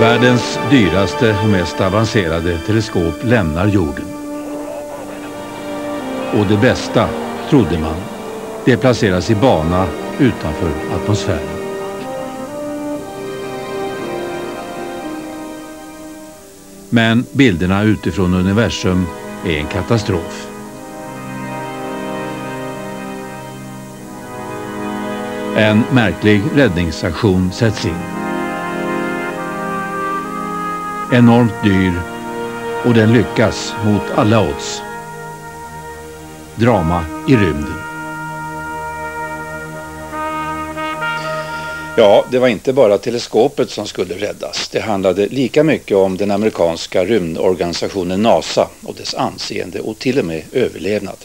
Världens dyraste och mest avancerade teleskop lämnar jorden. Och det bästa, trodde man, det placeras i bana utanför atmosfären. Men bilderna utifrån universum är en katastrof. En märklig räddningsaktion sätts in. Enormt dyr och den lyckas mot alla odds. Drama i rymden. Ja, det var inte bara teleskopet som skulle räddas. Det handlade lika mycket om den amerikanska rymdorganisationen NASA och dess anseende och till och med överlevnad.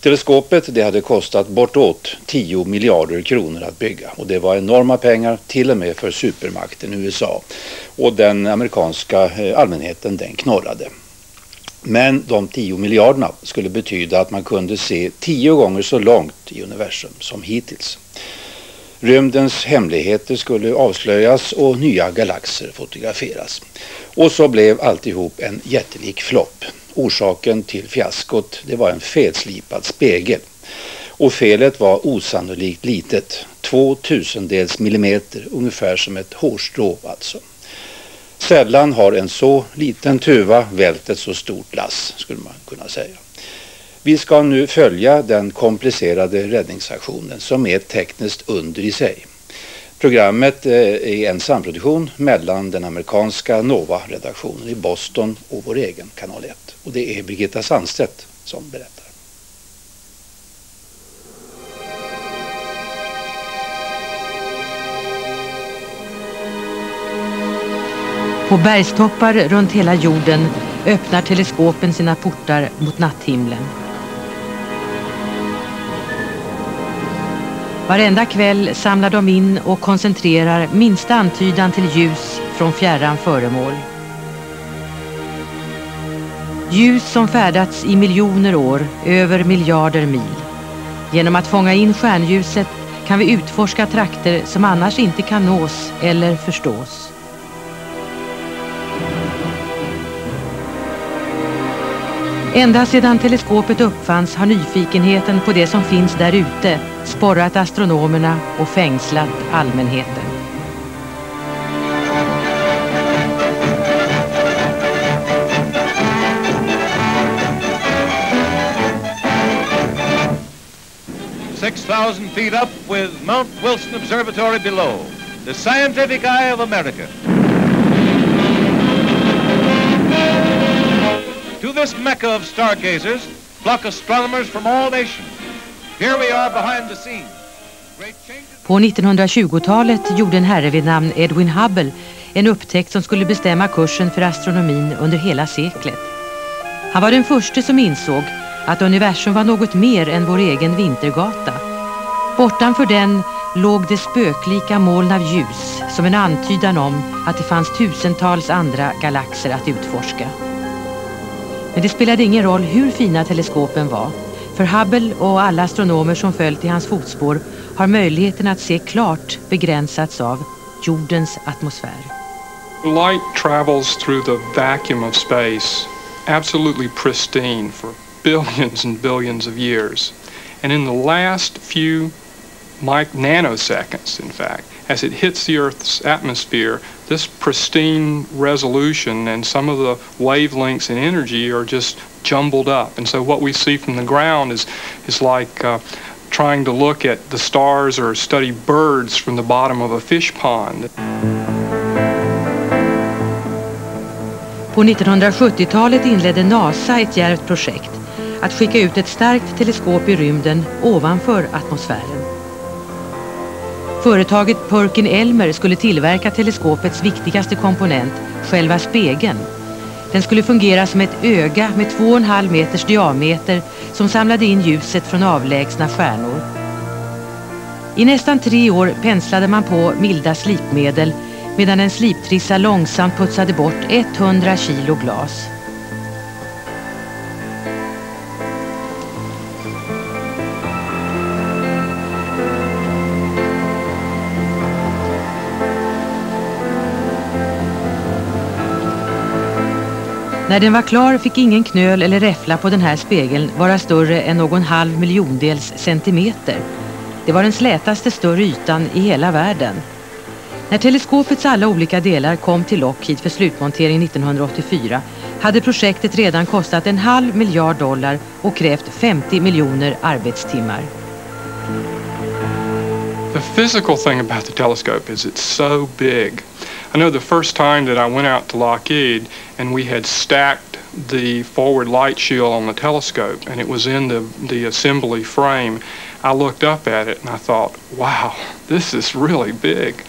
Teleskopet det hade kostat bortåt 10 miljarder kronor att bygga och det var enorma pengar till och med för supermakten USA. Och den amerikanska eh, allmänheten den knorrade. Men de 10 miljarderna skulle betyda att man kunde se 10 gånger så långt i universum som hittills. Rymdens hemligheter skulle avslöjas och nya galaxer fotograferas. Och så blev alltihop en jättelik flopp. Orsaken till fiaskot det var en felslipad spegel. Och felet var osannolikt litet. Två tusendels millimeter, ungefär som ett hårstrå alltså. Sällan har en så liten tuva vält ett så stort lass, skulle man kunna säga. Vi ska nu följa den komplicerade räddningsaktionen som är ett tekniskt under i sig. Programmet eh, är en samproduktion mellan den amerikanska NOVA-redaktionen i Boston och vår egen kanal 1. Och det är Birgitta Sandstedt som berättar. På bergstoppar runt hela jorden öppnar teleskopen sina portar mot natthimlen. Varenda kväll samlar de in och koncentrerar minsta antydan till ljus från fjärran föremål. Ljus som färdats i miljoner år, över miljarder mil. Genom att fånga in stjärnljuset kan vi utforska trakter som annars inte kan nås eller förstås. Ända sedan teleskopet uppfanns har nyfikenheten på det som finns där ute sporrat astronomerna och fängslat allmänheten. Six thousand feet up with Mount Wilson Observatory below, the scientific eye of America. To this mecca of stargazers flock astronomers from all nations. På 1920-talet gjorde en herre vid namn Edwin Hubble en upptäckt som skulle bestämma kursen för astronomin under hela seklet. Han var den första som insåg att universum var något mer än vår egen vintergata. Bortanför den låg det spöklika moln av ljus som en antydan om att det fanns tusentals andra galaxer att utforska. Men det spelade ingen roll hur fina teleskopen var. För Hubble och alla astronomer som följt i hans fotspår har möjligheten att se klart begränsats av jordens atmosfär. Light travels through the vacuum of space absolutely pristine for billions and billions of years. And in the last few nanoseconds, in fact, as it hits the Earth's atmosphere, this pristine resolution and some of the wavelengths and energy are just jumbled up. And so what we see from the ground is, is like uh, trying to look at the stars or study birds from the bottom of a fish pond. På 1970-talet inledde NASA ett djärvt projekt att skicka ut ett starkt teleskop i rymden ovanför atmosfären. Företaget Perkin Elmer skulle tillverka teleskopets viktigaste komponent, själva spegeln. Den skulle fungera som ett öga med 2,5 meters diameter som samlade in ljuset från avlägsna stjärnor. I nästan tre år penslade man på milda slipmedel medan en sliptrissa långsamt putsade bort 100 kilo glas. När den var klar fick ingen knöl eller räffla på den här spegeln vara större än någon halv miljondels centimeter. Det var den slätaste större ytan i hela världen. När teleskopets alla olika delar kom till Lockheed för slutmontering 1984 hade projektet redan kostat en halv miljard dollar och krävt 50 miljoner arbetstimmar. The physical thing about the telescope is it's so big. I know the first time that I went out to Lockheed and we had stacked the forward light shield on the telescope and it was in the, the assembly frame, I looked up at it and I thought, wow, this is really big.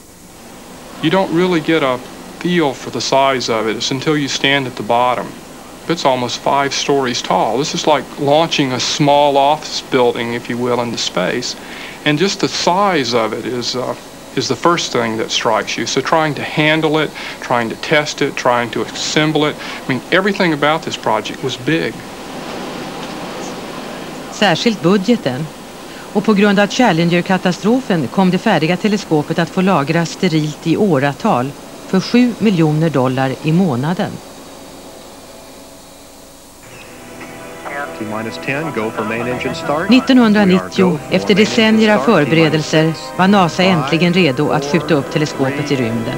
You don't really get a feel for the size of it. It's until you stand at the bottom. It's almost five stories tall. This is like launching a small office building, if you will, into space. And just the size of it is, uh, is the first thing that strikes you. So trying to handle it, trying to test it, trying to assemble it. I mean, everything about this project was big. Särskilt budgeten. Och på grund av Challenger-katastrofen kom det färdiga teleskopet att få lagras sterilt i åratal för 7 miljoner dollar i månaden. 1990, efter decennier av förberedelser, var NASA äntligen redo att skjuta upp teleskopet i rymden.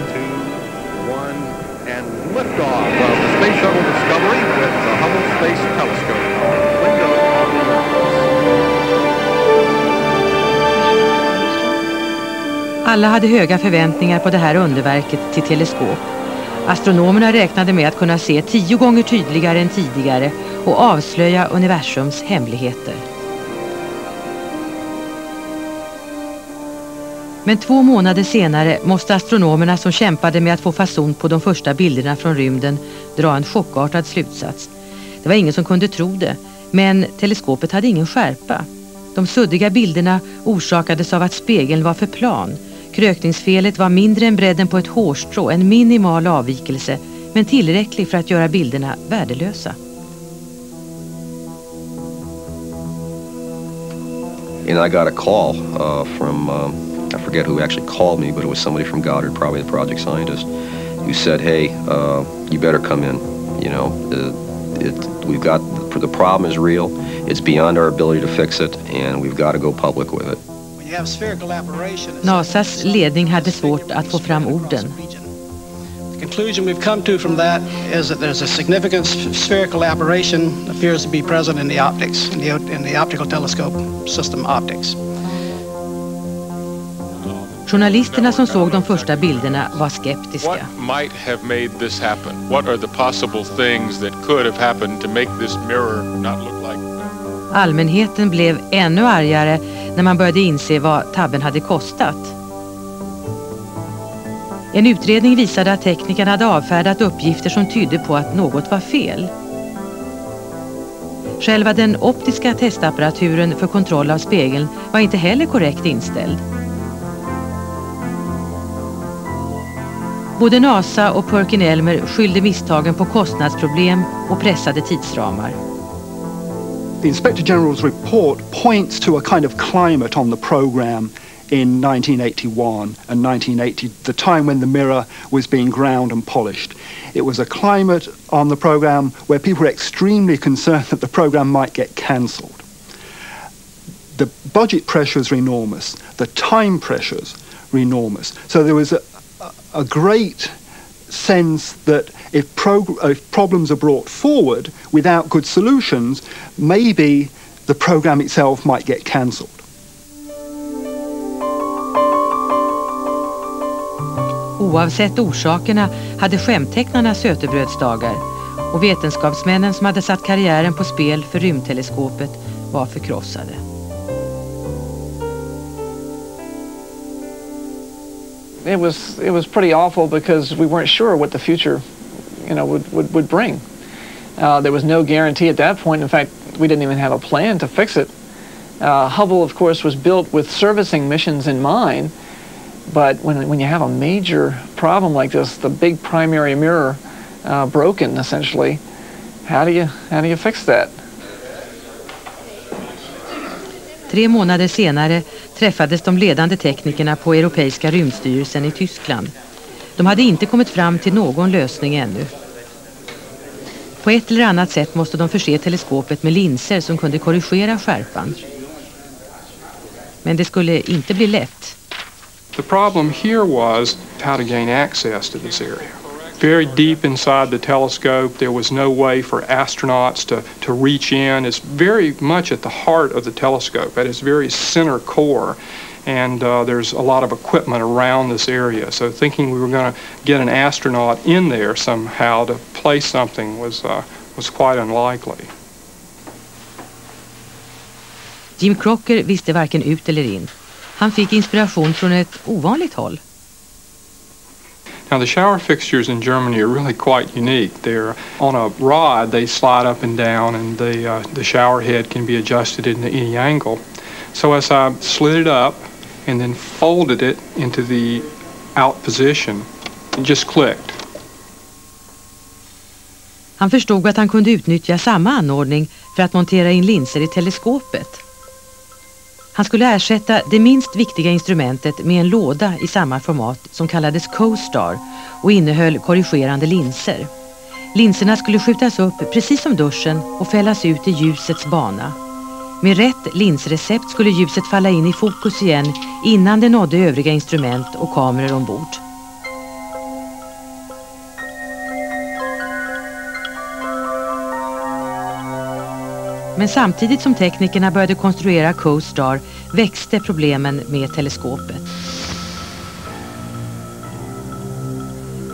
Alla hade höga förväntningar på det här underverket till teleskop. Astronomerna räknade med att kunna se tio gånger tydligare än tidigare och avslöja universums hemligheter. Men två månader senare måste astronomerna som kämpade med att få fason på de första bilderna från rymden dra en chockartad slutsats. Det var ingen som kunde tro det, men teleskopet hade ingen skärpa. De suddiga bilderna orsakades av att spegeln var för plan. Krökningsfelet var mindre än bredden på ett hårstrå, en minimal avvikelse, men tillräcklig för att göra bilderna värdelösa. and I got a call uh, from uh, I forget who actually called me, but it was somebody from Goddard, probably the project scientist, who said, "Hey, uh, you better come in. You know, uh, it, we've got the problem is real. It's beyond our ability to fix it, and we've got to go public with it." NASAs ledning hade svårt att få fram orden. The conclusion we've come to from that is that there's a significant spherical aberration appears to be present in the optics, in the, in the optical telescope system optics. Journalisterna som såg de första bilderna var skeptiska. What might have made this happen? What are the possible things that could have happened to make this mirror not look Allmänheten blev ännu argare när man började inse vad tabben hade kostat. En utredning visade att teknikerna hade avfärdat uppgifter som tydde på att något var fel. Själva den optiska testapparaturen för kontroll av spegeln var inte heller korrekt inställd. Både NASA och Perkin-Elmer skyllde misstagen på kostnadsproblem och pressade tidsramar. The Inspector General's report points to a kind of climate on the program in 1981 and 1980, the time when the mirror was being ground and polished. It was a climate on the program where people were extremely concerned that the program might get cancelled. The budget pressures were enormous. The time pressures were enormous. So there was a, a great sense that if, prog- if problems are brought forward without good solutions, maybe the program itself might get cancelled. Oavsett orsakerna hade skämtecknarna sötebrödsdagar och vetenskapsmännen som hade satt karriären på spel för rymdteleskopet var förkrossade. It was it was pretty awful because we weren't sure what the future, you know, would would, would bring. Uh, there was no guarantee at that point. In fact, we didn't even have a plan to fix it. Uh, Hubble, of course, was built with servicing missions in mind. But when when you have a major problem like this, the big primary mirror uh, broken essentially, how do you how do you fix that? Tre månader senare träffades de ledande teknikerna på Europeiska rymdstyrelsen i Tyskland. De hade inte kommit fram till någon lösning ännu. På ett eller annat sätt måste de förse teleskopet med linser som kunde korrigera skärpan. Men det skulle inte bli lätt. The problem here was how to gain access to this area. Very deep inside the telescope, there was no way for astronauts to, to reach in. It's very much at the heart of the telescope, at its very center core. And uh, there's a lot of equipment around this area. So thinking we were going to get an astronaut in there somehow to place something was, uh, was quite unlikely. Jim Crocker visste varken ut eller in. Han fick inspiration från ett ovanligt håll. Now the shower fixtures in Germany are really quite unique. They're on a rod, they slide up and down and the, uh, the shower head can be adjusted into any angle. So as I slid it up and then folded it into the out position, it just clicked. Han förstod att han kunde utnyttja samma anordning för att montera in linser i teleskopet. Han skulle ersätta det minst viktiga instrumentet med en låda i samma format som kallades Co-Star och innehöll korrigerande linser. Linserna skulle skjutas upp precis som duschen och fällas ut i ljusets bana. Med rätt linsrecept skulle ljuset falla in i fokus igen innan det nådde övriga instrument och kameror ombord. Men samtidigt som teknikerna började konstruera CoStar växte problemen med teleskopet.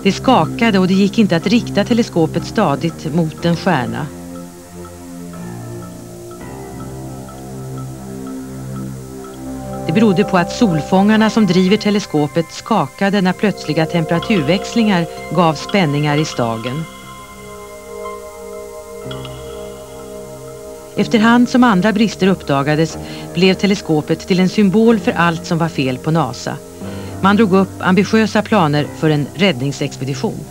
Det skakade och det gick inte att rikta teleskopet stadigt mot en stjärna. Det berodde på att solfångarna som driver teleskopet skakade när plötsliga temperaturväxlingar gav spänningar i stagen. Efterhand som andra brister uppdagades blev teleskopet till en symbol för allt som var fel på NASA. Man drog upp ambitiösa planer för en räddningsexpedition.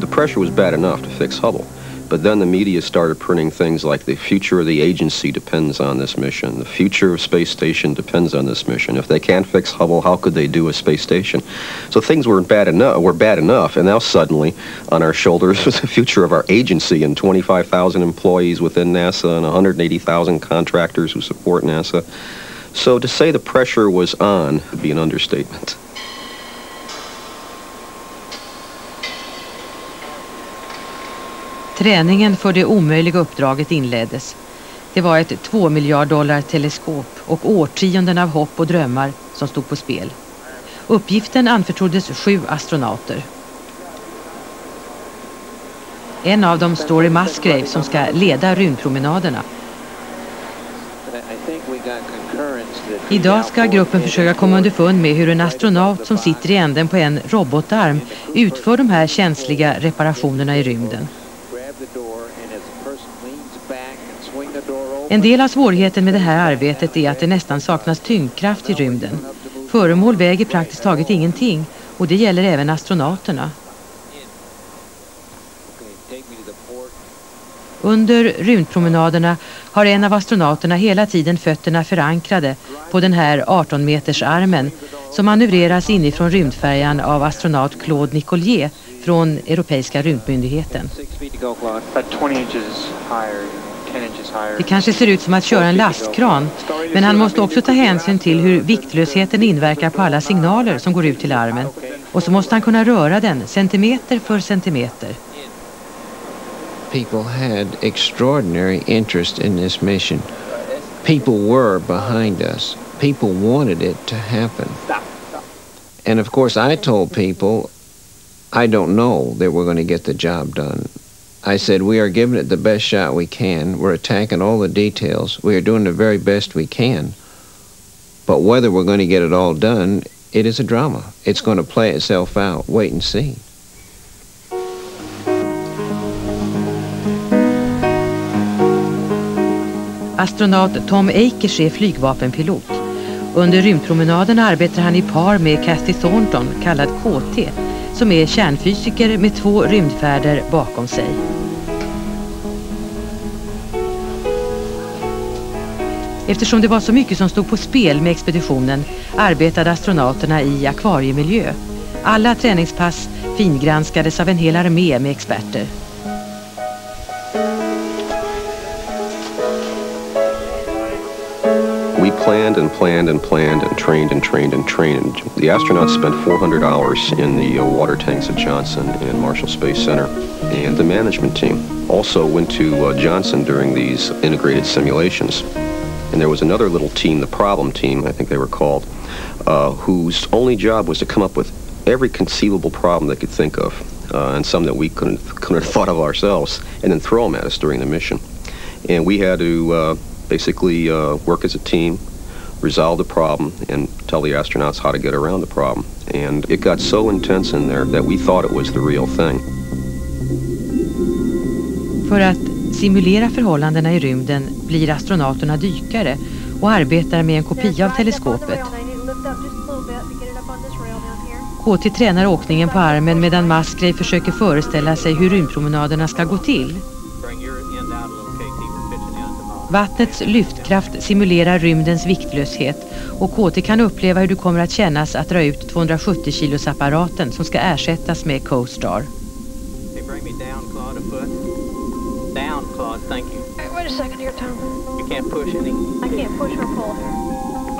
The pressure was bad enough to fix Hubble. But then the media started printing things like the future of the agency depends on this mission. The future of space station depends on this mission. If they can't fix Hubble, how could they do a space station? So things weren't bad enough. Were bad enough, and now suddenly, on our shoulders was the future of our agency and 25,000 employees within NASA and 180,000 contractors who support NASA. So to say the pressure was on would be an understatement. Träningen för det omöjliga uppdraget inleddes. Det var ett två miljard dollar teleskop och årtionden av hopp och drömmar som stod på spel. Uppgiften anförtroddes sju astronauter. En av dem står i Musgrave som ska leda rymdpromenaderna. Idag ska gruppen försöka komma underfund med hur en astronaut som sitter i änden på en robotarm utför de här känsliga reparationerna i rymden. En del av svårigheten med det här arbetet är att det nästan saknas tyngdkraft i rymden. Föremål väger praktiskt taget ingenting och det gäller även astronauterna. Under rymdpromenaderna har en av astronauterna hela tiden fötterna förankrade på den här 18 meters armen som manövreras inifrån rymdfärjan av astronaut Claude Nicollier från Europeiska rymdmyndigheten. Det kanske ser ut som att köra en lastkran, men han måste också ta hänsyn till hur viktlösheten inverkar på alla signaler som går ut till armen. Och så måste han kunna röra den centimeter för centimeter. People had extraordinary interest in this mission. People were behind us. People wanted it to happen. And of course I told people I don't know that we're going to get the job done. I said, we are giving it the best shot we can. We're attacking all the details. We are doing the very best we can. But whether we're going to get it all done, it is a drama. It's going to play itself out. Wait and see. Astronaut Tom Akers är flygvapenpilot. Under rymdpromenaden arbetar han i par med Cathy Thornton, kallad KT, som är kärnfysiker med två rymdfärder bakom sig. Eftersom det var så mycket som stod på spel med expeditionen arbetade astronauterna i akvariemiljö. Alla träningspass fingranskades av en hel armé med experter. Planned and planned and planned and trained and trained and trained. The astronauts spent 400 hours in the uh, water tanks at Johnson and Marshall Space Center. And the management team also went to uh, Johnson during these integrated simulations. And there was another little team, the problem team, I think they were called, uh, whose only job was to come up with every conceivable problem they could think of, uh, and some that we couldn't, couldn't have thought of ourselves, and then throw them at us during the mission. And we had to uh, basically uh, work as a team, resolve the problem, and tell the astronauts how to get around the problem. And it got so intense in there that we thought it was the real thing. För att simulera förhållandena i rymden blir astronauterna dykare och arbetar med en kopia av teleskopet. KT tränar åkningen på armen medan Musgrave försöker föreställa sig hur rymdpromenaderna ska gå till. Vattnets lyftkraft simulerar rymdens viktlöshet och KT kan uppleva hur det kommer att kännas att dra ut 270 kilos apparaten som ska ersättas med Co-Star. Down, Claude, thank you. Wait a second here, Tom. You can't push any? I can't push or pull here.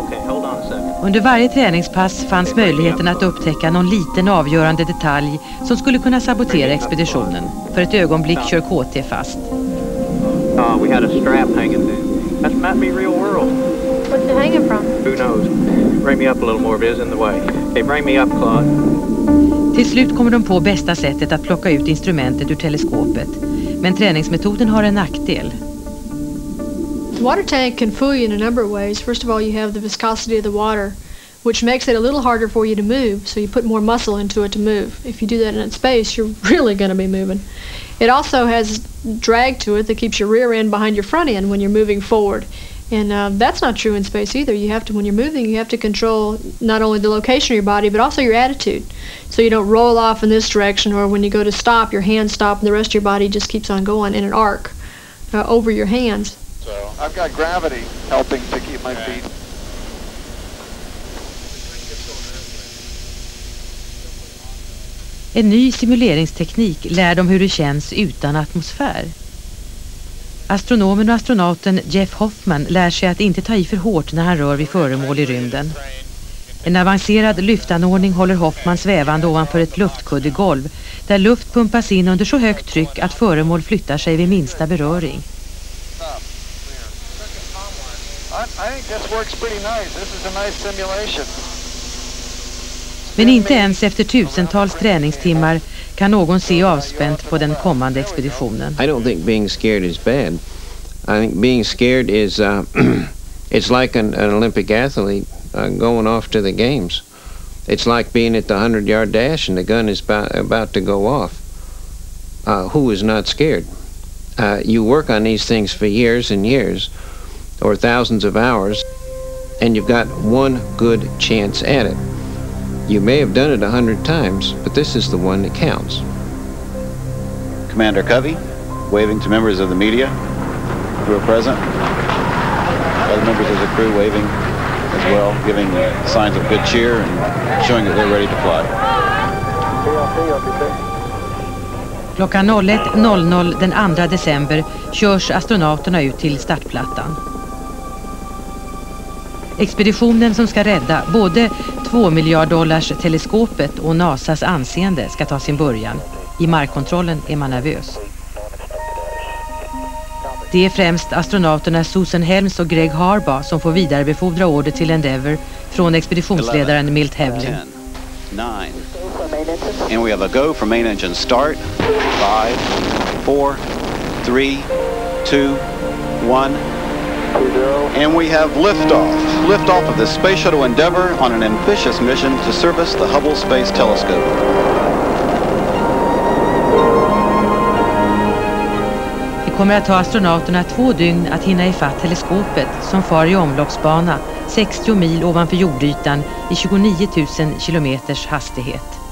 Okay, hold on a second. Under varje träningspass fanns möjligheten att upptäcka någon liten avgörande detalj som skulle kunna sabotera expeditionen. För ett ögonblick kör KT fast. Uh, we had a strap hanging there. That might be real world. What's it hanging from? Who knows? Bring me up a little more, Viz, in the way. Okay, bring me up, Claude. Till slut kommer de på bästa sättet att plocka ut instrumentet ur teleskopet. Men träningsmetoden har en nackdel. The water tank can fool you in a number of ways. First of all, you have the viscosity of the water, which makes it a little harder for you to move, so you put more muscle into it to move. If you do that in space, you're really going to be moving. It also has drag to it that keeps your rear end behind your front end when you're moving forward. And uh, that's not true in space either. You have to, when you're moving, you have to control not only the location of your body, but also your attitude. So you don't roll off in this direction, or when you go to stop, your hands stop and the rest of your body just keeps on going in an arc uh, over your hands. So I've got gravity helping to keep my feet. En ny simuleringsteknik lär dem hur det känns utan atmosfär. Astronomen och astronauten Jeff Hoffman lär sig att inte ta i för hårt när han rör vid föremål i rymden. En avancerad lyftanordning håller Hoffman svävande ovanför ett luftkuddegolv där luft pumpas in under så högt tryck att föremål flyttar sig vid minsta beröring. Men inte ens efter tusentals träningstimmar kan någon se avspänt på den kommande expeditionen. I don't think being scared is bad. I think being scared is uh, it's like an, an Olympic athlete uh, going off to the games. It's like being at the 100 yard dash and the gun is about, about to go off. Uh, who is not scared? Uh, you work on these things for years and years or thousands of hours and you've got one good chance at it. You may have done it a hundred times, but this is the one that counts. Commander Covey, waving to members of the media who are present. Other members of the crew waving as well, giving uh, signs of good cheer and showing that they're ready to fly. Klockan 01.00 den 2 december körs astronauterna ut till startplattan. Expeditionen som ska rädda både 2 miljard dollars teleskopet och NASAs anseende ska ta sin början. I markkontrollen är man nervös. Det är främst astronauterna Susan Helms och Greg Harbaugh som får vidarebefordra order till Endeavour från expeditionsledaren Milt Hevlin. And we have a go for main engine start. Five, four, three, two, one. And we have liftoff. Liftoff of the Space Shuttle Endeavour on an ambitious mission to service the Hubble Space Telescope. Det kommer att ta astronauterna två dygn att hinna ifatt teleskopet som far i omloppsbana 60 mil ovanför jordytan i 29 000 kilometers hastighet.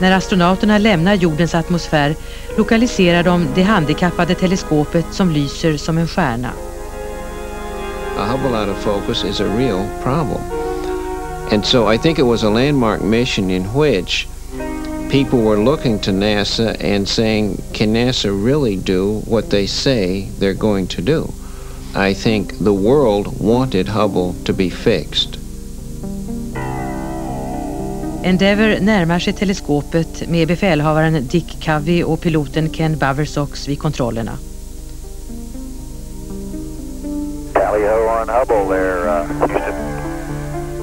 När astronauterna lämnar jordens atmosfär lokaliserar de det handikappade teleskopet som lyser som en stjärna. A Hubble out of focus is a real problem. And so I think it was a landmark mission in which people were looking to NASA and saying, can NASA really do what they say they're going to do? I think the world wanted Hubble to be fixed. Endeavour närmar sig teleskopet med befälhavaren Dick Covey och piloten Ken Baversox vid kontrollerna. Tally-ho on Hubble there, uh, Houston.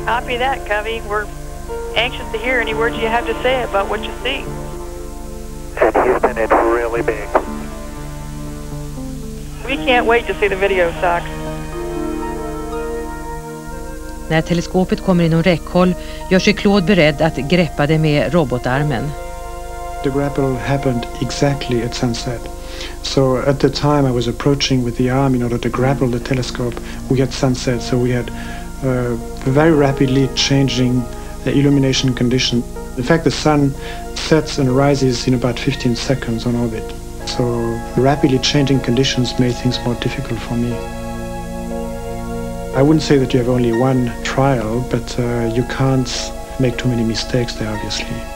Copy that, Covey. We're anxious to hear any words you have to say about what you see. And Houston, it's really big. We can't wait to see the video, Sox. När teleskopet kommer inom räckhåll gör sig Claude beredd att greppa det med robotarmen. The grapple happened exactly at sunset. So at the time I was approaching with the arm in order to grapple the telescope, we had sunset, so we had uh, very rapidly changing the illumination condition. In fact, the sun sets and rises in about 15 seconds on orbit. So rapidly changing conditions made things more difficult for me. I wouldn't say that you have only one trial, but uh, you can't make too many mistakes there, obviously.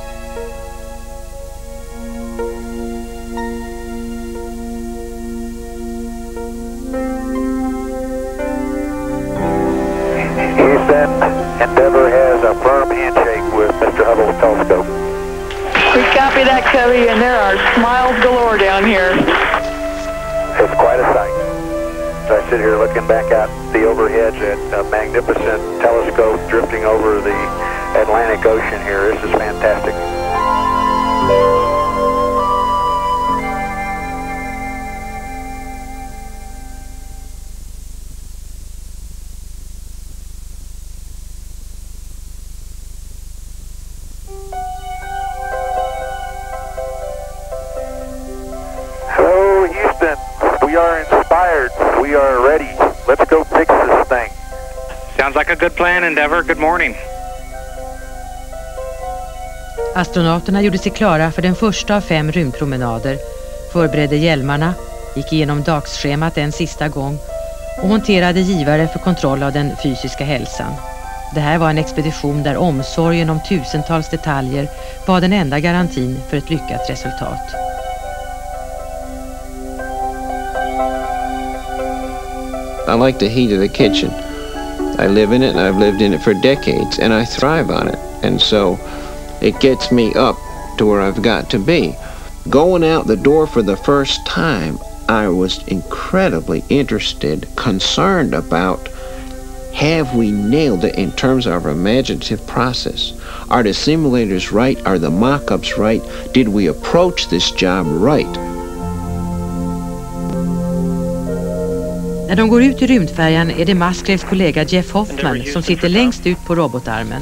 Astronauterna gjorde sig klara för den första av fem rymdpromenader, förberedde hjälmarna, gick igenom dagsschemat en sista gång och monterade givare för kontroll av den fysiska hälsan. Det här var en expedition där omsorgen om tusentals detaljer var den enda garantin för ett lyckat resultat. I like the heat of the kitchen. I live in it and I've lived in it for decades and I thrive on it. And so it gets me up to where I've got to be. Going out the door for the first time, I was incredibly interested, concerned about have we nailed it in terms of our imaginative process? Are the simulators right? Are the mock-ups right? Did we approach this job right? När de går ut i rymdfärjan är det Musgraves kollega Jeff Hoffman som sitter längst ut på robotarmen.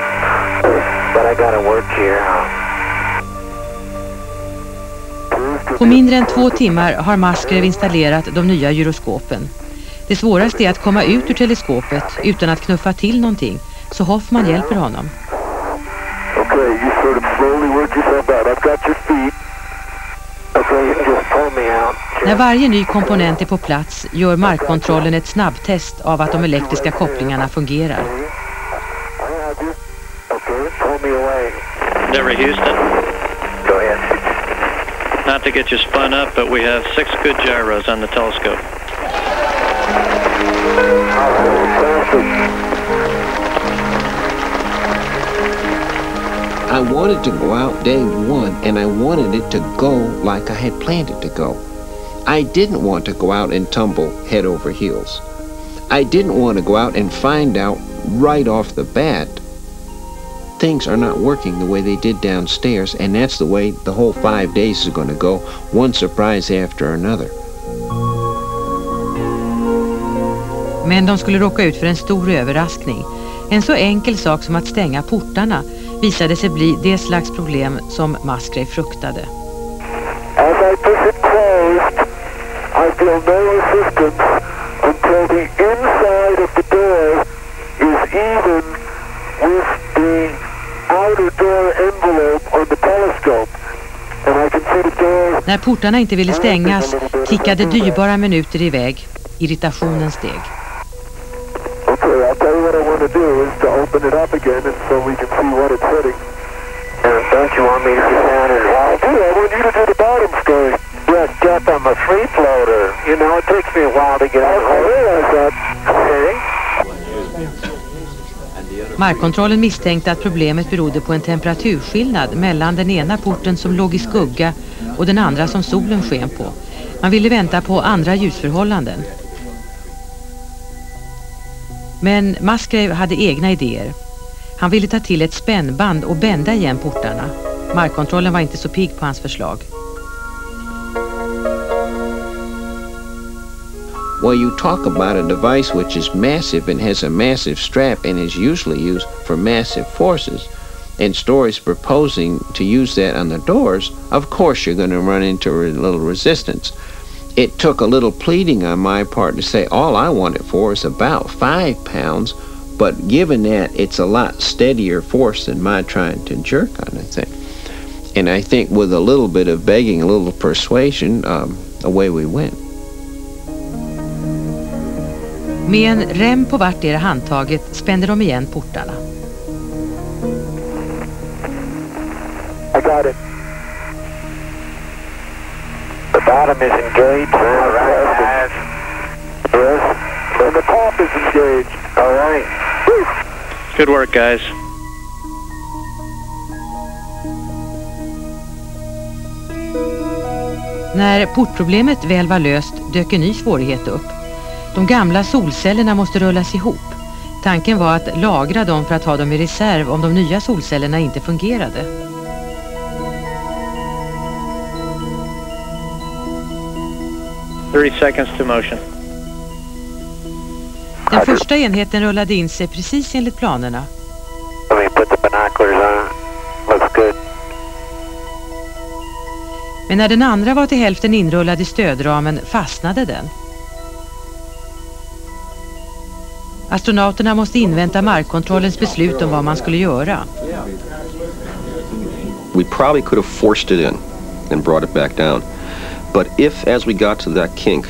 På mindre än två timmar har Musgrave installerat de nya gyroskopen. Det svåraste är att komma ut ur teleskopet utan att knuffa till någonting, så Hoffman hjälper honom. Okay, you sort of slowly work yourself out. I've got your feet. Okay, you can just pull me out. När varje ny komponent är på plats gör markkontrollen ett snabbtest av att de elektriska kopplingarna fungerar. Okay, pull me away. Endeavor Houston. Go ahead. Not to get you spun up, but we have six good gyros on the telescope. I wanted to go out day one and I wanted it to go like I had planned it to go. I didn't want to go out and tumble head over heels. I didn't want to go out and find out right off the bat things are not working the way they did downstairs and that's the way the whole five days is going to go, one surprise after another. Men de skulle råka ut för en stor överraskning. En så enkel sak som att stänga portarna visade sig bli det slags problem som Musgrave fruktade. As I push it closed, I feel no resistance until the inside of the door is even with the När portarna inte ville stängas tickade dyrbara minuter iväg. Irritationen steg. Okay, I'll tell you what I want to do is to open it up again and so we can see what it's hitting. And don't you want me to sit down and... I do. I want you to do the bottom story. Yes, Jeff, I'm a free floater. You know, it takes me a while to get out. I realize that. Markkontrollen misstänkte att problemet berodde på en temperaturskillnad mellan den ena porten som låg i skugga och den andra som solen sken på. Man ville vänta på andra ljusförhållanden. Men Musgrave hade egna idéer. Han ville ta till ett spännband och bända igen portarna. Markkontrollen var inte så pigg på hans förslag. Well, you talk about a device which is massive and has a massive strap and is usually used for massive forces, and stories proposing to use that on the doors, of course you're going to run into a little resistance. It took a little pleading on my part to say all I want it for is about five pounds, but given that, it's a lot steadier force than my trying to jerk on the thing. And I think with a little bit of begging, a little persuasion, um, away we went. Med en rem på vartdera handtaget spände de igen portarna. I got it. The bottom is engaged. All right. Yes. And the top is engaged. All right. Good work, guys. När portproblemet väl var löst dök en ny svårighet upp. De gamla solcellerna måste rullas ihop. Tanken var att lagra dem för att ha dem i reserv om de nya solcellerna inte fungerade. Thirty seconds to motion. Den första enheten rullade in sig precis enligt planerna. Men när den andra var till hälften inrullad i stödramen fastnade den. Astronauterna måste invänta markkontrollens beslut om vad man skulle göra. We probably could have forced it in and brought it back down. But if, as we got to that kink,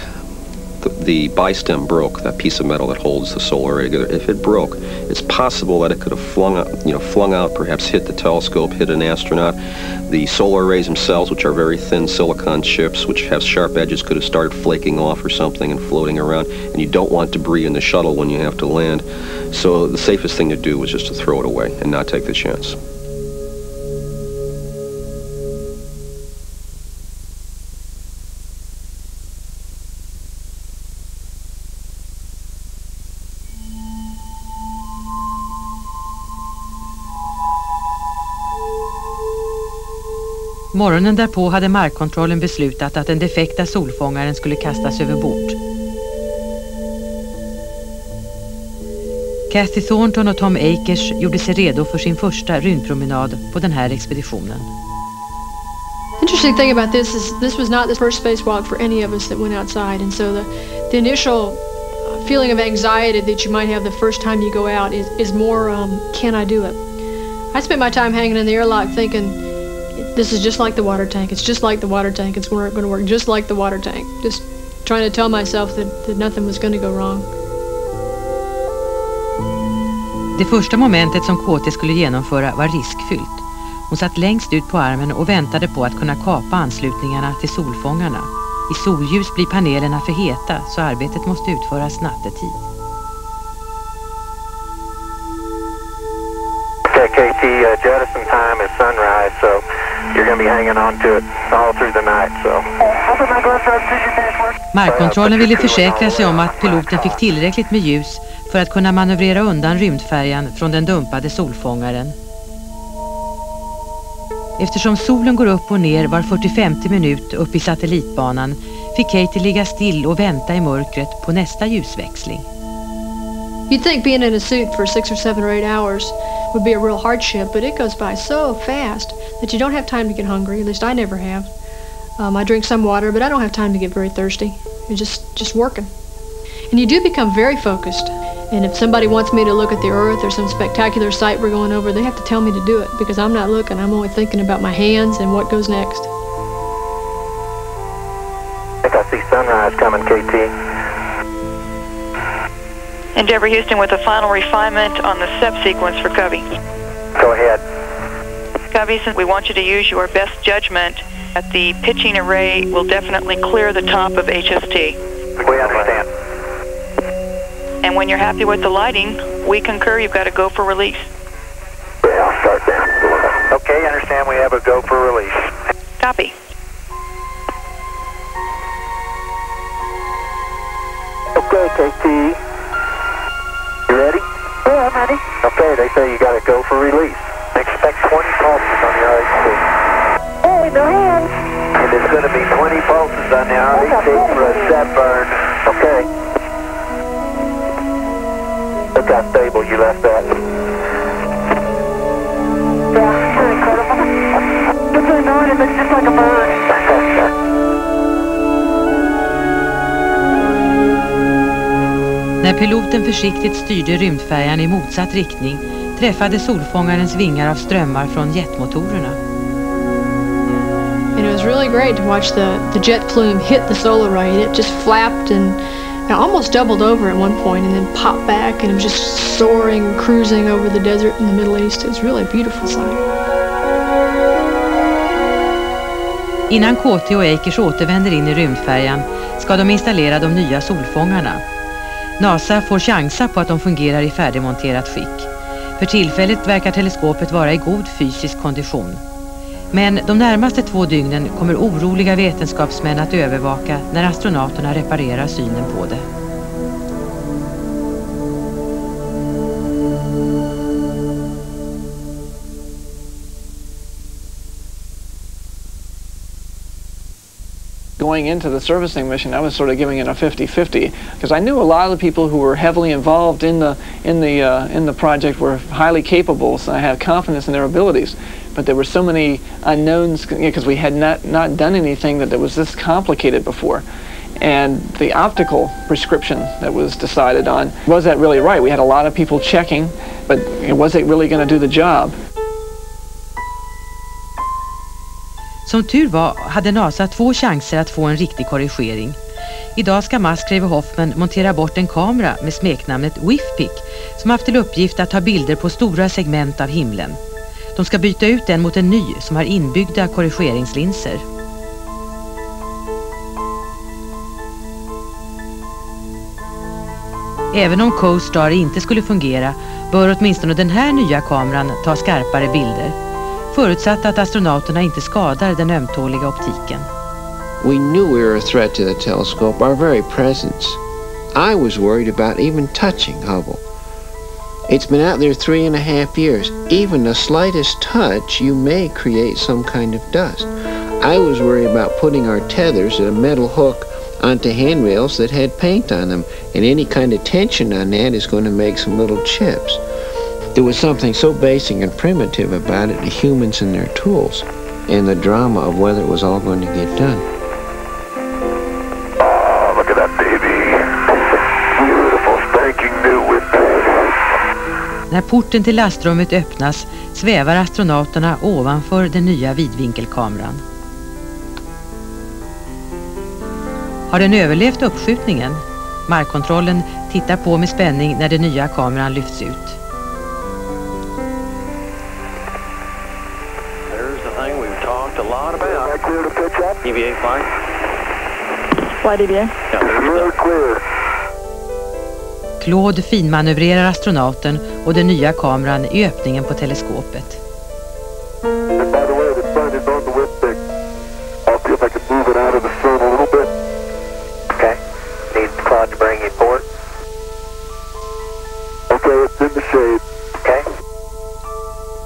the, the bistem broke, that piece of metal that holds the solar array together, if it broke, it's possible that it could have flung out, you know, flung out, perhaps hit the telescope, hit an astronaut. The solar arrays themselves, which are very thin silicon chips, which have sharp edges, could have started flaking off or something and floating around. And you don't want debris in the shuttle when you have to land. So the safest thing to do was just to throw it away and not take the chance. Morgonen därpå hade markkontrollen beslutat att den defekta solfångaren skulle kastas över bord. Cathy Thornton och Tom Akers gjorde sig redo för sin första rymdpromenad på den här expeditionen. Interesting thing about this is this was not the first spacewalk for any of us that went outside, and so the the initial uh, feeling of anxiety that you might have the first time you go out is, is more, um, can I do it? I spent my time hanging in the airlock thinking, this is just like the water tank. It's just like the water tank. It's going to work just like the water tank. Just trying to tell myself that, that nothing was going to go wrong. Det första momentet som KT skulle genomföra var riskfyllt. Hon satt längst ut på armen och väntade på att kunna kapa anslutningarna till solfångarna. I solljus blir panelerna för heta så arbetet måste utföras nattetid. KT uh, jettison time is sunrise, so you're going to be hanging on to it all through the night. So. Markkontrollen ville försäkra sig om att piloten fick tillräckligt med ljus för att kunna manövrera undan rymdfärjan från den dumpade solfångaren. Eftersom solen går upp och ner var 40-50 minut upp i satellitbanan fick Katie ligga still och vänta i mörkret på nästa ljusväxling. You'd think being in a suit for six or seven or eight hours would be a real hardship, but it goes by so fast that you don't have time to get hungry. At least I never have. Um, I drink some water, but I don't have time to get very thirsty. You're just, just working. And you do become very focused. And if somebody wants me to look at the earth or some spectacular sight we're going over, they have to tell me to do it because I'm not looking. I'm only thinking about my hands and what goes next. I think I see sunrise coming, KT. Endeavour Houston with a final refinement on the SEP sequence for Covey. Go ahead. Covey, since we want you to use your best judgment, that the pitching array will definitely clear the top of HST. We understand. And when you're happy with the lighting, we concur you've got to go for release. Yeah, I'll start there. Okay, understand we have a go for release. Copy. Okay, KT. You ready? Yeah, I'm ready. Okay, they say you got to go for release. Expect 20 pulses on the RHC. Hey, no hands. And there's going to be 20 pulses on the RHC for a set burn. Okay. Look how stable you left that. Yeah, pretty incredible. Just really knowing it looks just like a bird. När piloten försiktigt styrde rymdfärjan i motsatt riktning träffade solfångarens vingar av strömmar från jetmotorerna. And it was really great to watch the, the jet plume hit the solar ray. And it just flapped and it almost doubled over at one point and then popped back and it was just soaring cruising over the desert in the Middle East. It was really a beautiful sight. Innan KT och Akers återvänder in i rymdfärjan ska de installera de nya solfångarna. NASA får chansa på att de fungerar i färdigmonterat skick. För tillfället verkar teleskopet vara i god fysisk kondition. Men de närmaste två dygnen kommer oroliga vetenskapsmän att övervaka när astronauterna reparerar synen på det. Going into the servicing mission, I was sort of giving it a 50-50 because I knew a lot of the people who were heavily involved in the in the uh, in the project were highly capable, so I had confidence in their abilities. But there were so many unknowns because we had not not done anything that, that was this complicated before. And the optical prescription that was decided on, was that really right? We had a lot of people checking, but was it really going to do the job? Som tur var hade NASA två chanser att få en riktig korrigering. Idag ska Musgrave och Hoffman montera bort en kamera med smeknamnet Whiffpick som haft till uppgift att ta bilder på stora segment av himlen. De ska byta ut den mot en ny som har inbyggda korrigeringslinser. Även om CoStar inte skulle fungera bör åtminstone den här nya kameran ta skarpare bilder. Förutsatt att astronauterna inte skadar den ömtåliga optiken. We knew we were a threat to the telescope, our very presence. I was worried about even touching Hubble. It's been out there three and a half years. Even the slightest touch, you may create some kind of dust. I was worried about putting our tethers at a metal hook onto handrails that had paint on them, and any kind of tension on that is going to make some little chips. There was something so basic and primitive about it, the humans and their tools, and the drama of whether it was all going to get done. Look at that baby. Beautiful, spanking new whip. När porten till lastrummet öppnas svävar astronauterna ovanför den nya vidvinkelkameran. Har den överlevt uppskjutningen? Markkontrollen tittar på med spänning när den nya kameran lyfts ut. EVA flight. Flight EVA. Yeah, clear. Claude finmanövrerar astronauten och den nya kameran i öppningen på teleskopet.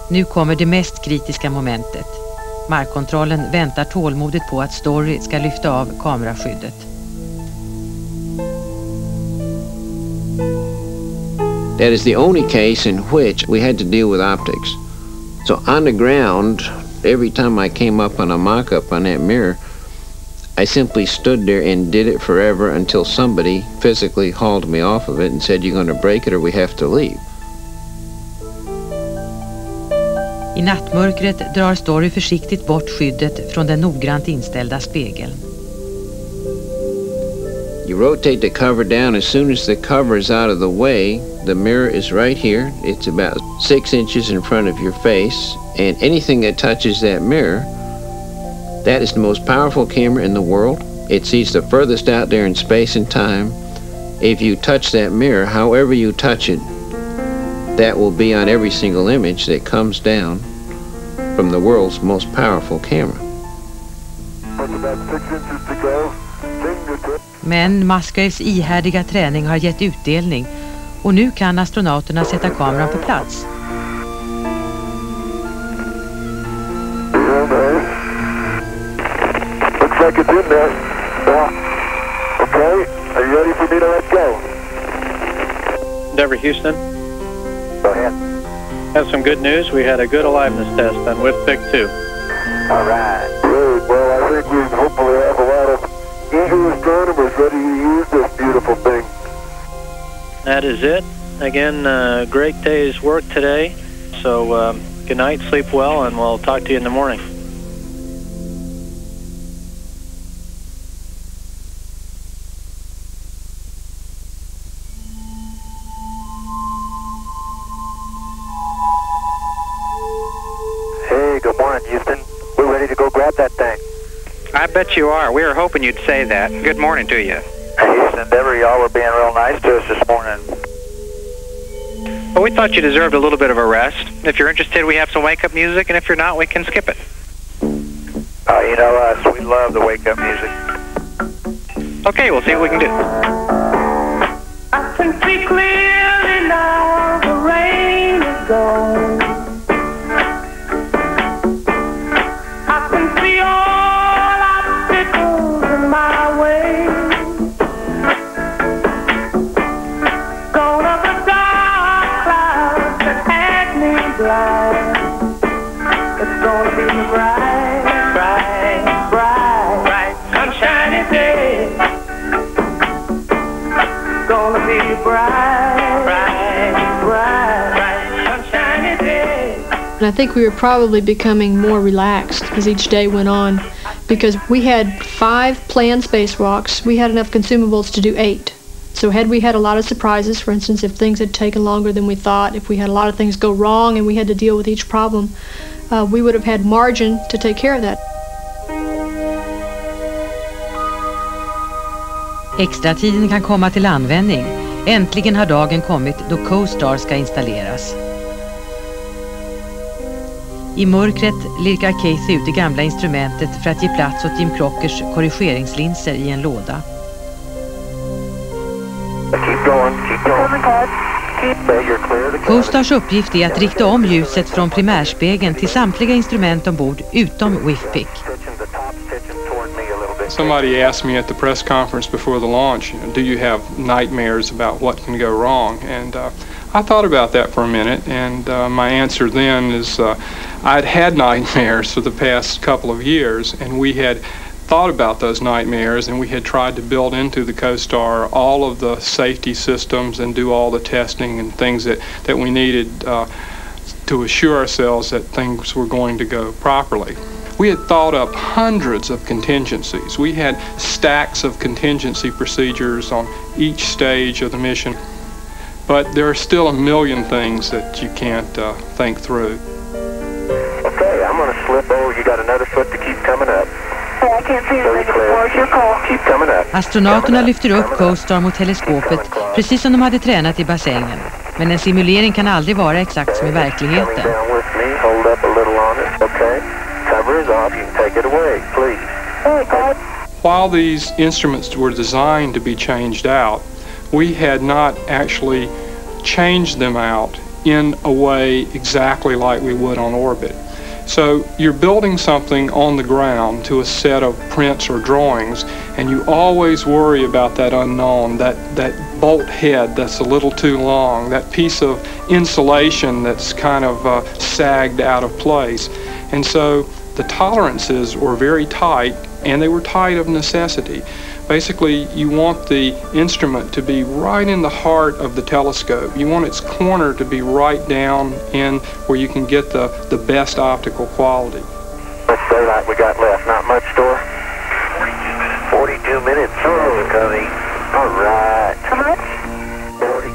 Nu kommer det mest kritiska momentet. Markkontrollen väntar tålmodigt på att Story ska lyfta av kameraskyddet. That is the only case in which we had to deal with optics. So on the ground, every time I came up on a mock-up on that mirror, I simply stood there and did it forever until somebody physically hauled me off of it and said, you're going to break it or we have to leave. I nattmörkret drar Story försiktigt bort skyddet från den noggrant inställda spegeln. You rotate the cover down. As soon as the cover is out of the way, the mirror is right here. It's about six inches in front of your face. And anything that touches that mirror, that is the most powerful camera in the world. It sees the furthest out there in space and time. If you touch that mirror, however you touch it, that will be on every single image that comes down from the world's most powerful camera. Men Musgraves ihärdiga träning har gett utdelning och nu kan astronauterna sätta kameran på plats. Looks like it's in there. Yeah. Okay, are you ready for me to let go? Endeavour Houston. Have some good news. We had a good aliveness test on with Pick 2. All right. Great. Well, I think we hopefully have a lot of eager astronomers ready to use this beautiful thing. That is it. Again, uh, great day's work today. So um, good night, sleep well, and we'll talk to you in the morning. Bet you are. We were hoping you'd say that. Good morning to you. Hey, Houston, Endeavor, y'all were being real nice to us this morning. Well, we thought you deserved a little bit of a rest. If you're interested, we have some wake-up music, and if you're not, we can skip it. Uh, you know us, we love the wake-up music. Okay, we'll see what we can do. I can see clearly And I think we were probably becoming more relaxed as each day went on because we had five planned spacewalks. We had enough consumables to do eight. So had we had a lot of surprises, for instance, if things had taken longer than we thought, if we had a lot of things go wrong and we had to deal with each problem, uh, we would have had margin to take care of that. Extratiden kan komma till användning. Äntligen har dagen kommit då CoStar ska installeras. I mörkret lirkar Casey ut det gamla instrumentet för att ge plats åt Jim Crockers korrigeringslinser i en låda. Keep CoStars uppgift är att rikta om ljuset från primärspegeln till samtliga instrument ombord utom Whiffpick. Somebody asked me at the press conference before the launch, you know, do you have nightmares about what can go wrong? And uh, I thought about that for a minute, and uh, my answer then is uh, I'd had nightmares for the past couple of years, and we had thought about those nightmares, and we had tried to build into the CoStar all of the safety systems and do all the testing and things that, that we needed uh, to assure ourselves that things were going to go properly. We had thought up hundreds of contingencies. We had stacks of contingency procedures on each stage of the mission. But there are still a million things that you can't uh, think through. Slip over. You got another foot to keep coming up. Astronauterna lyfter upp CoStar mot teleskopet precis som de hade tränat i bassängen. Men en simulering kan aldrig vara exakt som i verkligheten. While these instruments were designed to be changed out, we had not actually changed them out in a way exactly like we would on orbit. So you're building something on the ground to a set of prints or drawings, and you always worry about that unknown, that, that bolt head that's a little too long, that piece of insulation that's kind of uh, sagged out of place. And so the tolerances were very tight, and they were tight of necessity. Basically, you want the instrument to be right in the heart of the telescope. You want its corner to be right down in where you can get the, the best optical quality. What's daylight we got left? Not much, Store? 42 minutes. Oh, coming. All right. How much?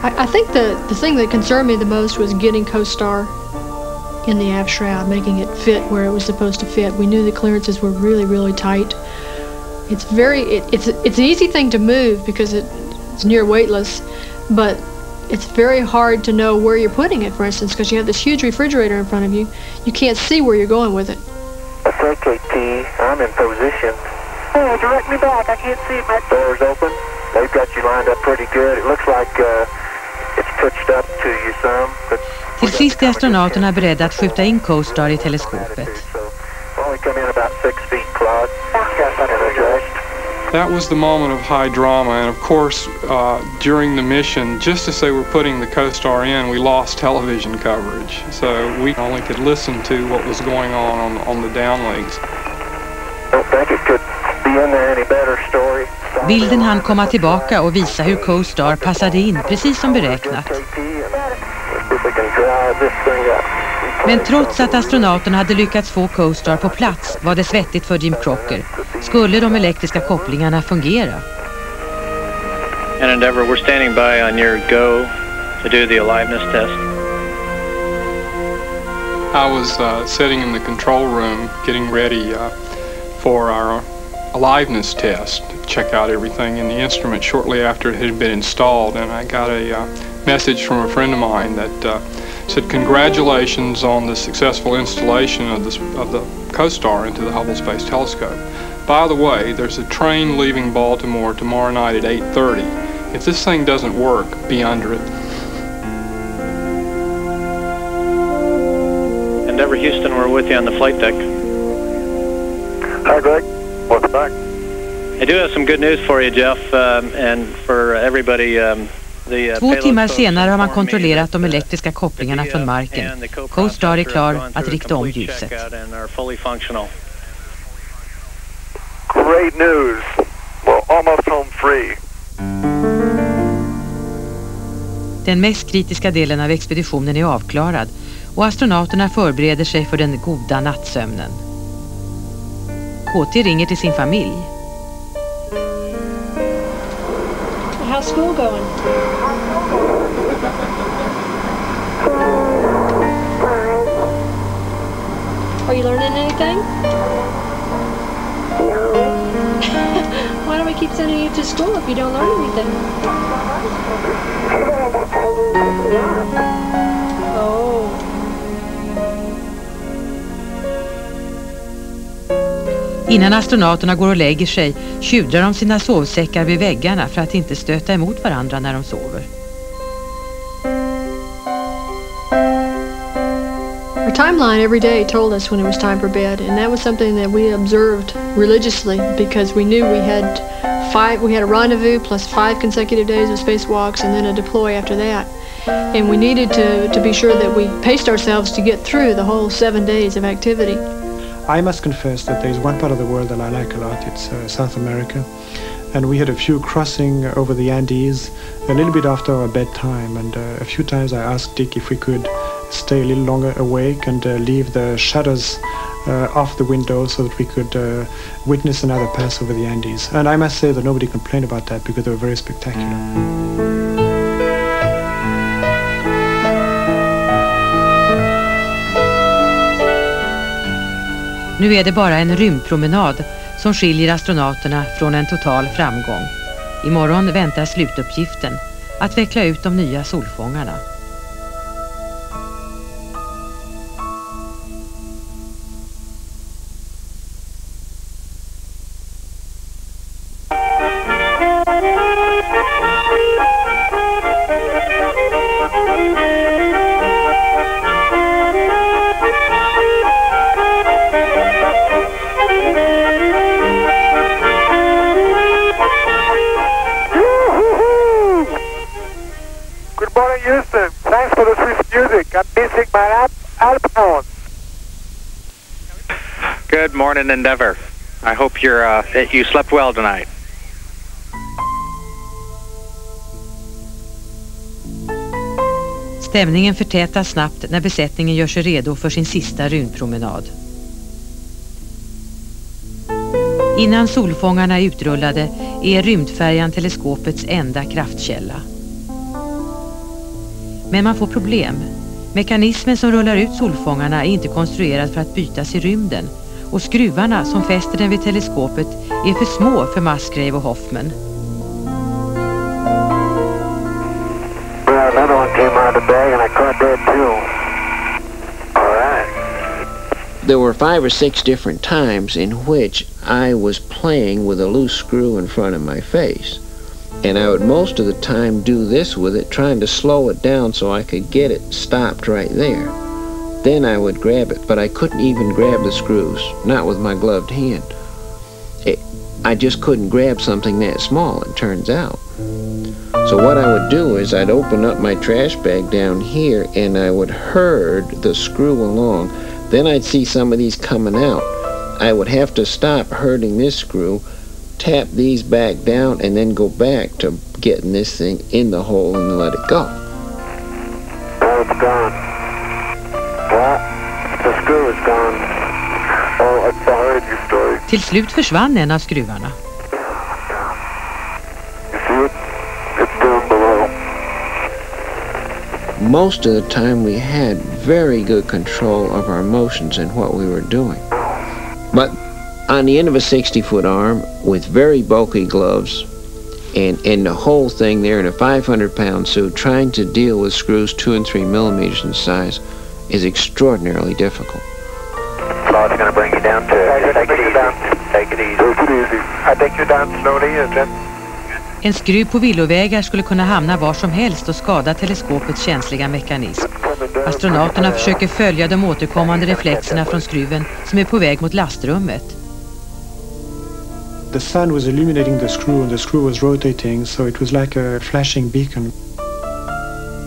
I, I think the, the thing that concerned me the most was getting CoStar in the aft shroud, making it fit where it was supposed to fit. We knew the clearances were really, really tight. It's very, it, it's, it's an easy thing to move because it, it's near weightless, but it's very hard to know where you're putting it, for instance, because you have this huge refrigerator in front of you. You can't see where you're going with it. That's okay, I'm in position. Hey, direct me back. I can't see my doors open. They've got you lined up pretty good. It looks like uh, it's touched up to you some. But Till sist är astronauterna beredda att skjuta in CoStar i teleskopet. Only come in about six feet, Claude. Energized. That was the moment of high drama, and of course, uh, during the mission, just as they were putting the CoStar in, we lost television coverage. So we only could listen to what was going on on, on the downlinks. Don't think it could be in there any better story. Bilden hann komma tillbaka och visa hur CoStar passade in precis som beräknat. See if we can drive this thing up. Men trots att astronauterna hade lyckats få CoStar på plats var det svettigt för Jim Crocker. Skulle de elektriska kopplingarna fungera? And Endeavour, we're standing by on your go to do the aliveness test. I was uh, sitting in the control room getting ready uh, for our aliveness test to check out everything in the instrument shortly after it had been installed and I got a uh, message from a friend of mine that uh, said congratulations on the successful installation of, this, of the CoStar into the Hubble Space Telescope. By the way, there's a train leaving Baltimore tomorrow night at 8.30. If this thing doesn't work, be under it. Endeavour Houston, we're with you on the flight deck. Hi, Greg. Welcome back. I do have some good news for you, Jeff, um, and for everybody. Um, the, Två payload timmar senare har man kontrollerat de uh, elektriska kopplingarna från uh, marken. CoStar är klar att rikta om ljuset. Great news. Well, almost home free. Den mest kritiska delen av expeditionen är avklarad och astronauterna förbereder sig för den goda nattsömnen. KT ringer till sin familj. How's school going? Are you learning anything? Why do we keep sending you to school if you don't learn anything? Innan astronauterna går och lägger sig tjudrar de sina sovsäckar vid väggarna för att inte stöta emot varandra när de sover. Our timeline every day told us when it was time for bed, and that was something that we observed religiously because we knew we had five. We had a rendezvous plus five consecutive days of spacewalks, and then a deploy after that. And we needed to, to be sure that we paced ourselves to get through the whole seven days of activity. I must confess that there is one part of the world that I like a lot. It's uh, South America. And we had a few crossing over the Andes a little bit after our bedtime. And uh, a few times I asked Dick if we could stay a little longer awake and uh, leave the shutters uh, off the window so that we could uh, witness another pass over the Andes. And I must say that nobody complained about that because they were very spectacular. Nu är det bara en rymdpromenad som skiljer astronauterna från en total framgång. Imorgon väntar slutuppgiften, att veckla ut de nya solfångarna. Morning, Endeavor. I hope you're uh, that you slept well tonight. Stämningen förtätas snabbt när besättningen gör sig redo för sin sista rymdpromenad. Innan solfångarna är utrullade är rymdfärjan teleskopets enda kraftkälla. Men man får problem. Mekanismen som rullar ut solfångarna är inte konstruerad för att bytas i rymden och skruvarna som fäster den vid teleskopet är för små för Musgrave och Hoffman. Well, another one came out of the bag and I caught that too. All right. There were five or six different times in which I was playing with a loose screw in front of my face. And I would most of the time do this with it, trying to slow it down so I could get it stopped right there. Then I would grab it, but I couldn't even grab the screws, not with my gloved hand. It, I just couldn't grab something that small, it turns out. So what I would do is I'd open up my trash bag down here and I would herd the screw along. Then I'd see some of these coming out. I would have to stop herding this screw, tap these back down, and then go back to getting this thing in the hole and let it go. Oh, it's gone. Oh, Till slut försvann en av skruvarna. You see it? It's down below. Most of the time we had very good control of our motions and what we were doing. But on the end of a 60-foot arm with very bulky gloves and, and the whole thing there in a 500-pound suit trying to deal with screws 2 and 3 millimeters in size is extraordinarily difficult. Claude's going to bring you down to it. Take it easy. Take it easy. Take it easy. I think you're down slowly, and then En skruv på villovägar skulle kunna hamna var som helst och skada teleskopets känsliga mekanism. Astronauterna försöker följa de återkommande reflexerna från skruven som är på väg mot lastrummet. The sun was illuminating the screw and the screw was rotating, so it was like a flashing beacon.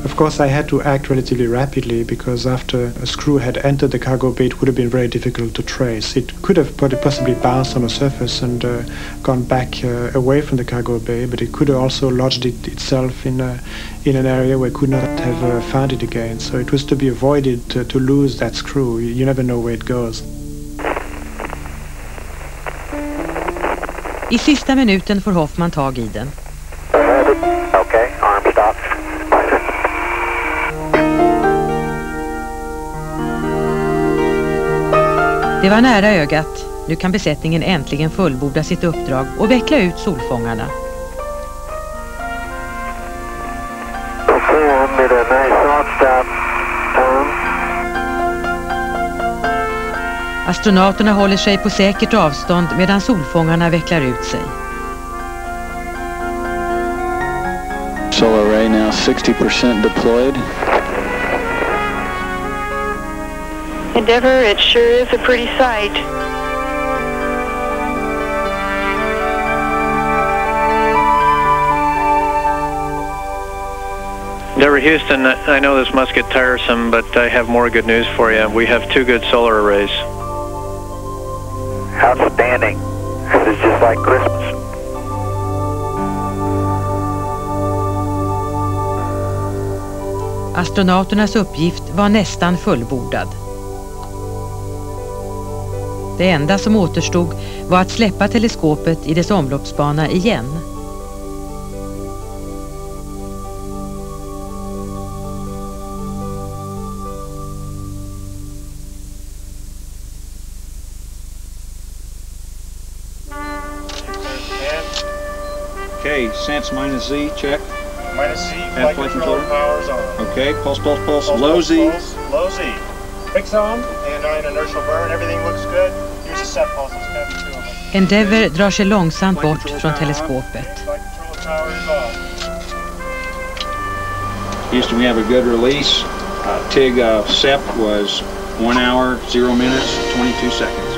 Of course, I had to act relatively rapidly because after a screw had entered the cargo bay, it would have been very difficult to trace. It could have possibly bounced on the surface and uh, gone back uh, away from the cargo bay, but it could have also lodged it itself in, a, in an area where it could not have uh, found it again. So it was to be avoided to, to lose that screw. You, you never know where it goes. I sista minuten får Hoffman tag i den. okay, arm stop. Det var nära ögat. Nu kan besättningen äntligen fullborda sitt uppdrag och veckla ut solfångarna. Astronauterna håller sig på säkert avstånd medan solfångarna vecklar ut sig. Solar array now 60% deployed. Endeavor, it sure is a pretty sight. Endeavor Houston, I know this must get tiresome, but I have more good news for you. We have two good solar arrays. Outstanding. This is just like Christmas. Astronauternas uppgift var nästan fullbordad. Det enda som återstod var att släppa teleskopet i dess omloppsbana igen. Okay, sense minus Z, check. Minus Z, flight flight control control. powers on. Okay, pulse, pulse, pulse, Pulse, low pulse, Z. pulse, Low Z. Mix on, and inertial burn, everything looks good. Here's a set pulse, let's have two. Endeavour drar sig långsamt bort från teleskopet. Power is off. Houston, we have a good release. Uh, TIG uh, SEP was one hour, zero minutes, 22 seconds.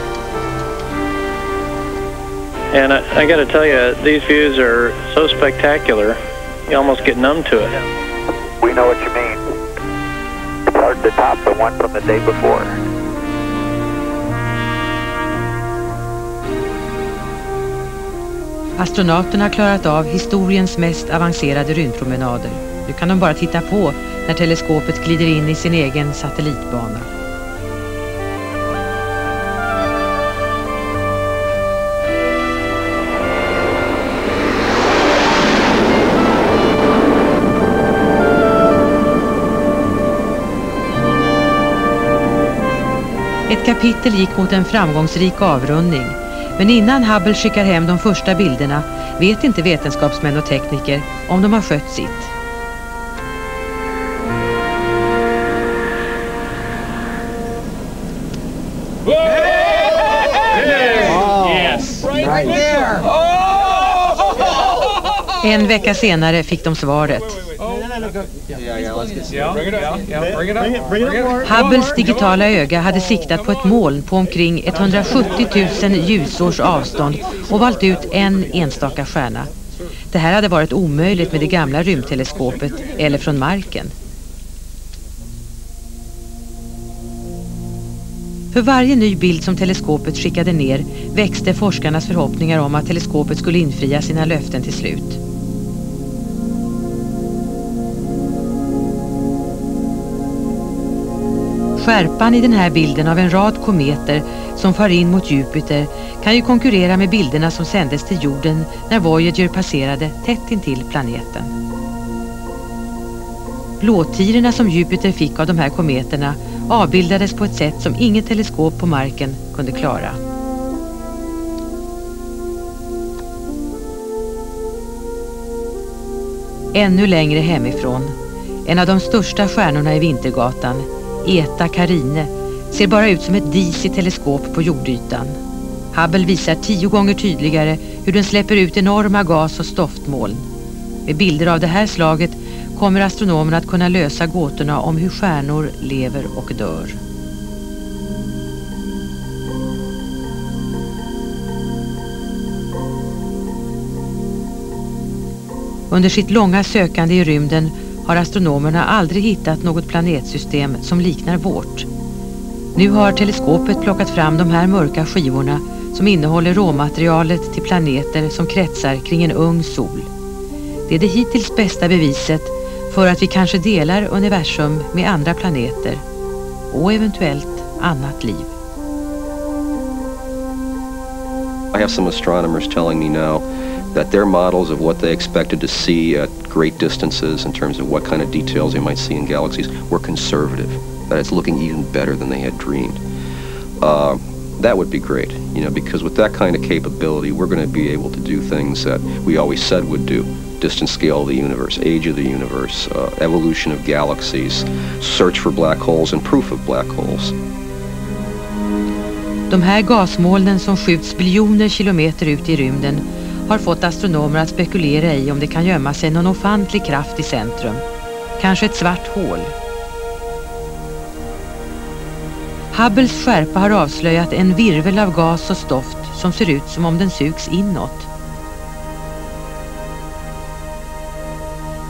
And I, I got to tell you, these views are so spectacular, you almost get numb to it. We know what you mean. It's hard to top the one from the day before. Astronauterna har klarat av historiens mest avancerade rymdpromenader. Nu kan de bara titta på när teleskopet glider in i sin egen satellitbana. Ett kapitel gick mot en framgångsrik avrundning. Men innan Hubble skickar hem de första bilderna vet inte vetenskapsmän och tekniker om de har skött sitt. En vecka senare fick de svaret. Hubbles digitala öga hade siktat på ett moln på omkring 170 000 ljusårs avstånd och valt ut en enstaka stjärna. Det här hade varit omöjligt med det gamla rymdteleskopet eller från marken. För varje ny bild som teleskopet skickade ner växte forskarnas förhoppningar om att teleskopet skulle infria sina löften till slut. Skärpan i den här bilden av en rad kometer som far in mot Jupiter kan ju konkurrera med bilderna som sändes till jorden när Voyager passerade tätt intill planeten. Blåtirerna som Jupiter fick av de här kometerna avbildades på ett sätt som inget teleskop på marken kunde klara. Ännu längre hemifrån, en av de största stjärnorna i Vintergatan, Eta Carine, ser bara ut som ett dis i teleskop på jordytan. Hubble visar tio gånger tydligare hur den släpper ut enorma gas- och stoftmoln. Med bilder av det här slaget kommer astronomerna att kunna lösa gåtorna om hur stjärnor lever och dör. Under sitt långa sökande i rymden har astronomerna aldrig hittat något planetsystem som liknar vårt. Nu har teleskopet plockat fram de här mörka skivorna som innehåller råmaterialet till planeter som kretsar kring en ung sol. Det är det hittills bästa beviset för att vi kanske delar universum med andra planeter och eventuellt annat liv. I have some astronomers telling me now that their models of what they expected to see at great distances in terms of what kind of details they might see in galaxies were conservative, that it's looking even better than they had dreamed. Uh, that would be great, you know, because with that kind of capability, we're going to be able to do things that we always said would do. Distance scale of the universe, age of the universe, uh, evolution of galaxies, search for black holes, and proof of black holes. De här gasmolnen som skjuts biljoner kilometer ut i rymden har fått astronomer att spekulera i om det kan gömma sig någon ofantlig kraft i centrum. Kanske ett svart hål. Hubbles skärpa har avslöjat en virvel av gas och stoft som ser ut som om den sugs inåt.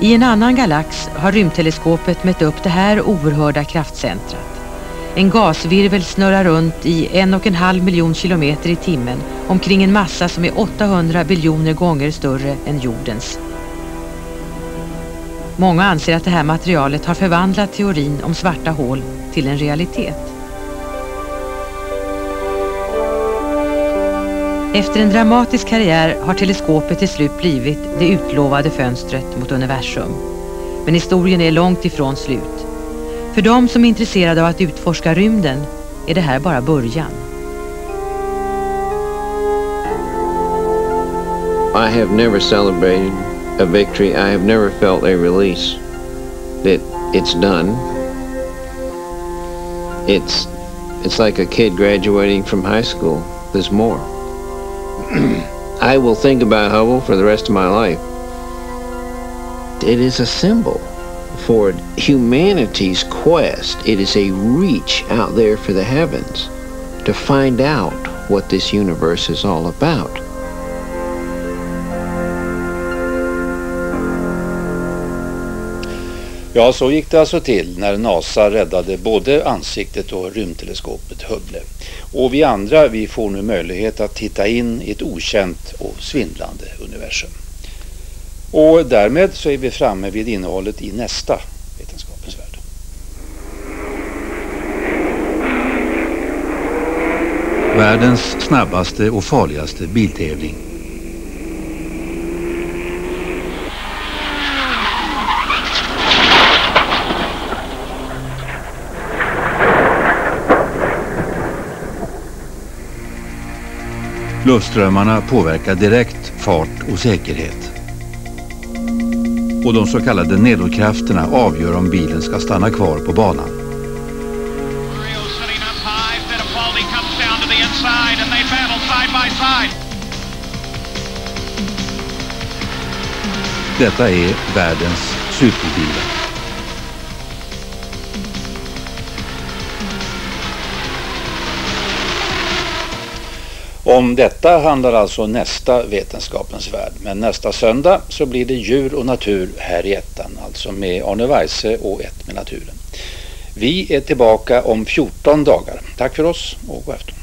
I en annan galax har rymdteleskopet mätt upp det här oerhörda kraftcentrat. En gasvirvel snurrar runt i en och en halv miljon kilometer i timmen omkring en massa som är 800 biljoner gånger större än jordens. Många anser att det här materialet har förvandlat teorin om svarta hål till en realitet. Efter en dramatisk karriär har teleskopet till slut blivit det utlovade fönstret mot universum. Men historien är långt ifrån slut. För de som är intresserade av att utforska rymden är det här bara början. I have never celebrated a victory. I have never felt a release that it's done. It's it's like a kid graduating from high school. There's more. I will think about Hubble for the rest of my life. It is a symbol for humanity's quest. It is a reach out there for the heavens to find out what this universe is all about. Ja, så gick det alltså till när NASA räddade både ansiktet och rymdteleskopet Hubble. Och vi andra, vi får nu möjlighet att titta in i ett okänt och svindlande universum. Och därmed så är vi framme vid innehållet i nästa Vetenskapens värld. Världens snabbaste och farligaste biltävling. Luftströmmarna påverkar direkt fart och säkerhet. Och de så kallade nedåtkrafterna avgör om bilen ska stanna kvar på banan. Detta är världens superbilar. Om detta handlar alltså nästa Vetenskapens värld. Men nästa söndag så blir det djur och natur här i ettan. Alltså med Arne Weise och ett med naturen. Vi är tillbaka om 14 dagar. Tack för oss och god afton.